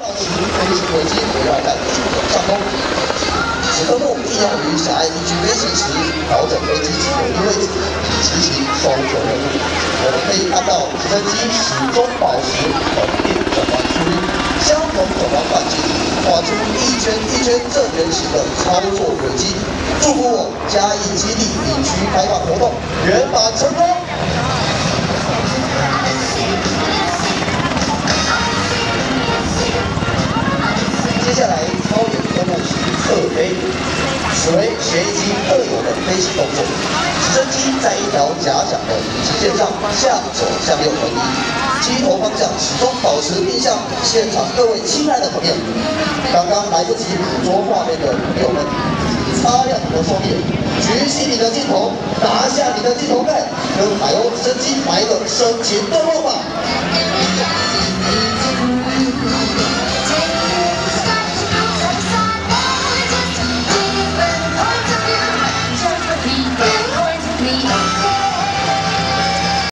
保持飞行轨迹围绕在主的上空。此科目应用于狭隘地区飞行时，调整飞机起落的位置，以执行搜救任务。我们可以看到直升机始终保持稳定转弯区域，相同转弯半径，画出一圈一圈正圆形的操作轨迹。祝福我嘉义基地领区开放活动圆满成功。接下来操演科目是侧飞，此为学机特有的飞行动作。直升机在一条假想的直线上向左向右横移，机头方向始终保持面向现场各位亲爱的朋友。刚刚来不及捕捉画面的朋友们，擦亮你的双眼，举起你的镜头，拿下你的镜头盖，跟海鸥直升机来个深情对望吧。